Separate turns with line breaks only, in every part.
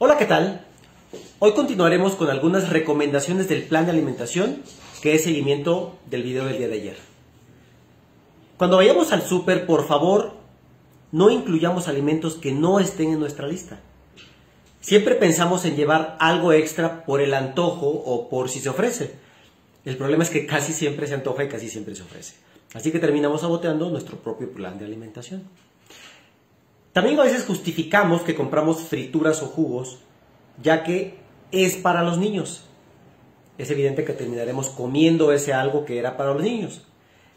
Hola, ¿qué tal? Hoy continuaremos con algunas recomendaciones del plan de alimentación que es seguimiento del video del día de ayer. Cuando vayamos al súper, por favor, no incluyamos alimentos que no estén en nuestra lista. Siempre pensamos en llevar algo extra por el antojo o por si se ofrece. El problema es que casi siempre se antoja y casi siempre se ofrece. Así que terminamos saboteando nuestro propio plan de alimentación. También a veces justificamos que compramos frituras o jugos, ya que es para los niños. Es evidente que terminaremos comiendo ese algo que era para los niños.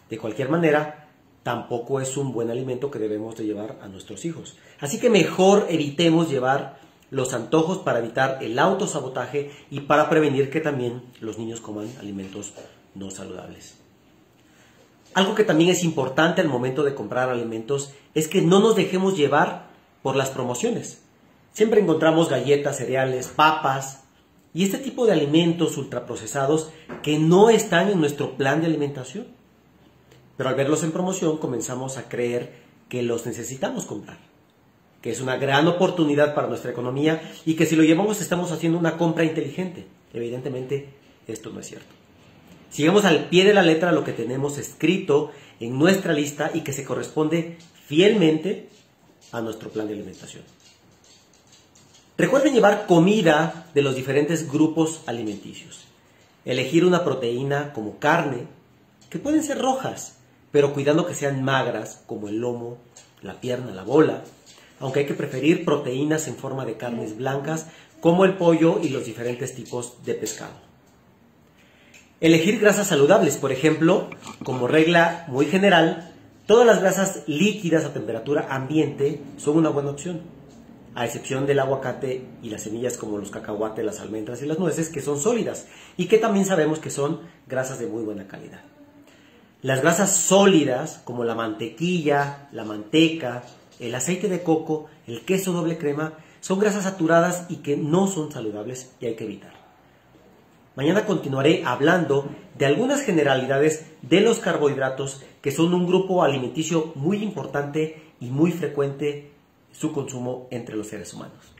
De cualquier manera, tampoco es un buen alimento que debemos de llevar a nuestros hijos. Así que mejor evitemos llevar los antojos para evitar el autosabotaje y para prevenir que también los niños coman alimentos no saludables. Algo que también es importante al momento de comprar alimentos es que no nos dejemos llevar por las promociones. Siempre encontramos galletas, cereales, papas y este tipo de alimentos ultraprocesados que no están en nuestro plan de alimentación. Pero al verlos en promoción comenzamos a creer que los necesitamos comprar, que es una gran oportunidad para nuestra economía y que si lo llevamos estamos haciendo una compra inteligente. Evidentemente esto no es cierto. Sigamos al pie de la letra lo que tenemos escrito en nuestra lista y que se corresponde fielmente a nuestro plan de alimentación. Recuerden llevar comida de los diferentes grupos alimenticios. Elegir una proteína como carne, que pueden ser rojas, pero cuidando que sean magras, como el lomo, la pierna, la bola, aunque hay que preferir proteínas en forma de carnes blancas, como el pollo y los diferentes tipos de pescado. Elegir grasas saludables, por ejemplo, como regla muy general, todas las grasas líquidas a temperatura ambiente son una buena opción, a excepción del aguacate y las semillas como los cacahuates, las almendras y las nueces, que son sólidas y que también sabemos que son grasas de muy buena calidad. Las grasas sólidas, como la mantequilla, la manteca, el aceite de coco, el queso doble crema, son grasas saturadas y que no son saludables y hay que evitar. Mañana continuaré hablando de algunas generalidades de los carbohidratos que son un grupo alimenticio muy importante y muy frecuente su consumo entre los seres humanos.